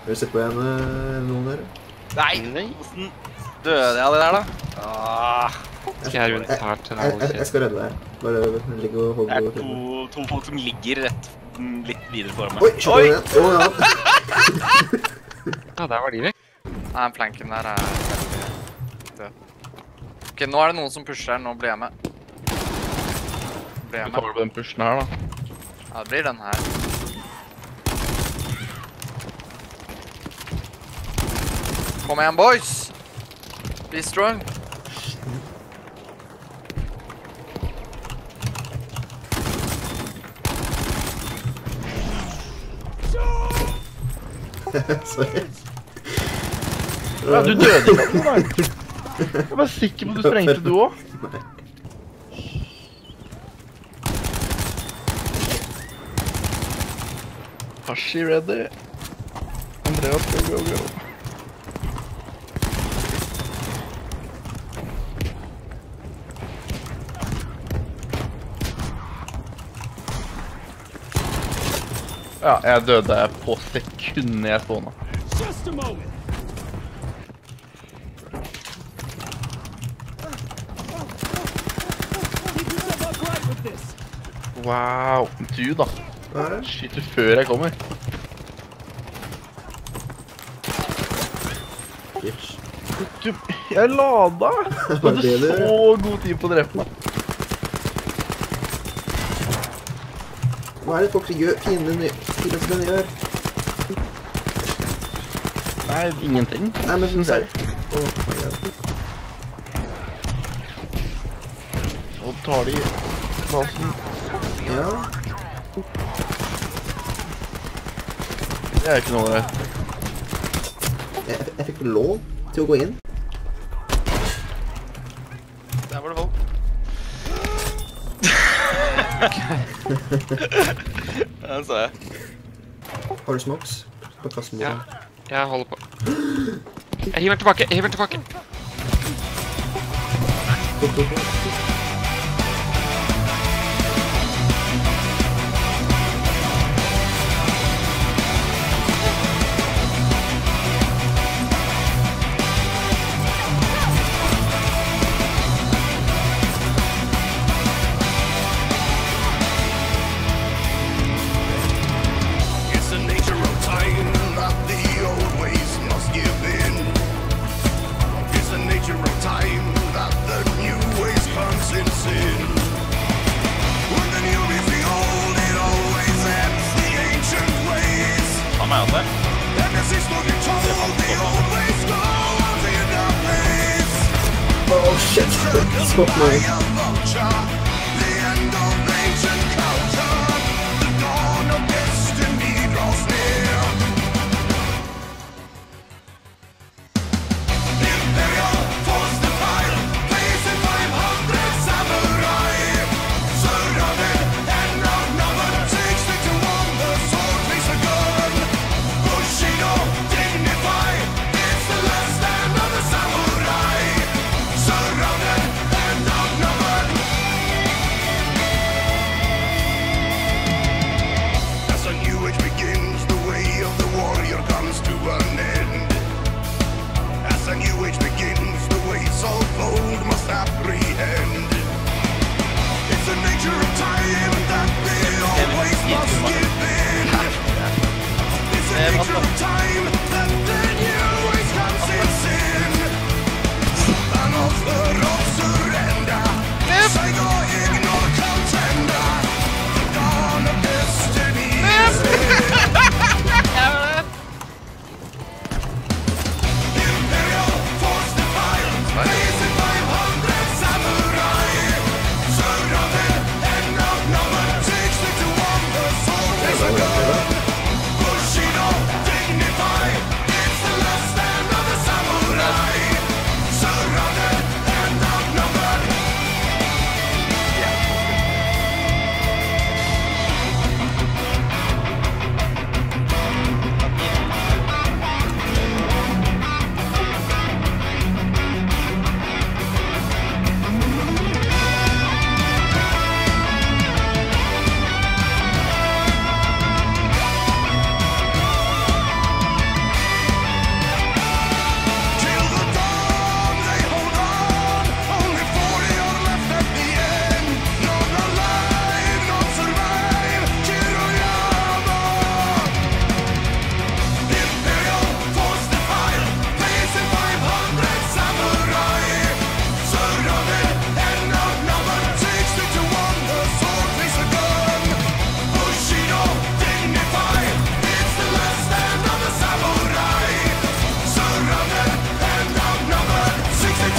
Har du sett på en, eh, noen der? Nei! Åssen døde jeg av det der, da? Ah, jeg rundt her til Jeg, jeg, jeg skal redde deg. Bare ligg og hold det er to, to folk som ligger rett litt videre foran meg. Oi, Oi. igjen. Å, ja. Ja, der var de vekk. Nei, den flanken der er død. Ok, nå er det noen som pusher. Nå blir jeg med. Blir jeg tar med. på den pushen her, da. Ja, det blir den her. Kom igjen, boys! Be strong. Sorry. Ja, du døde ikke av. Jeg var sikker på at du sprengte, du òg. Hashi ready. Andreas, go, go, go. Ja, jeg døde på sekundet jeg spåna. Wow. Du, da. Er? Skyter før jeg kommer. Bitch. Du, jeg lada! Du hadde så god tid på å drepe meg. Hva er det folk gjør? Fiendene gjør? Nei, ingenting. Nei, men my God. Nå tar de basen. Ja. Det er ikke noe ålreit. Jeg, jeg fikk lov til å gå inn. Den så jeg. Har du smokes? På kassen Ja, ja. jeg holder på. Jeg hiver den tilbake, jeg hiver den tilbake. so nice.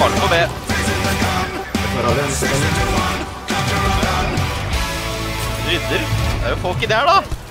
Farlig på sekund? Rydder. Det er jo folk i der, da.